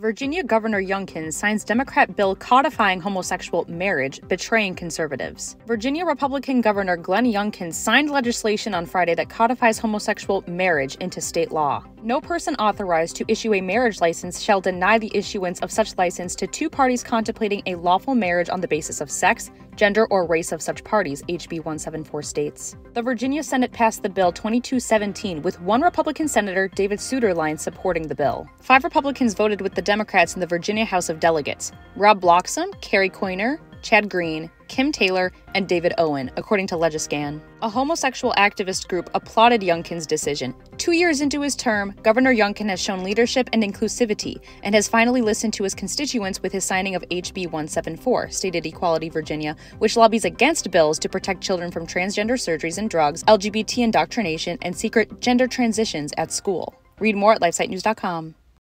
Virginia Governor Youngkin signs Democrat bill codifying homosexual marriage, betraying conservatives. Virginia Republican Governor Glenn Youngkin signed legislation on Friday that codifies homosexual marriage into state law. No person authorized to issue a marriage license shall deny the issuance of such license to two parties contemplating a lawful marriage on the basis of sex, gender, or race of such parties, HB 174 states. The Virginia Senate passed the bill 2217 with one Republican Senator, David Suetterlein, supporting the bill. Five Republicans voted with the Democrats in the Virginia House of Delegates Rob Bloxom, Carrie Coyner, Chad Green, Kim Taylor, and David Owen, according to Legiscan. A homosexual activist group applauded Youngkin's decision. Two years into his term, Governor Youngkin has shown leadership and inclusivity and has finally listened to his constituents with his signing of HB 174, stated Equality Virginia, which lobbies against bills to protect children from transgender surgeries and drugs, LGBT indoctrination, and secret gender transitions at school. Read more at lifesitenews.com.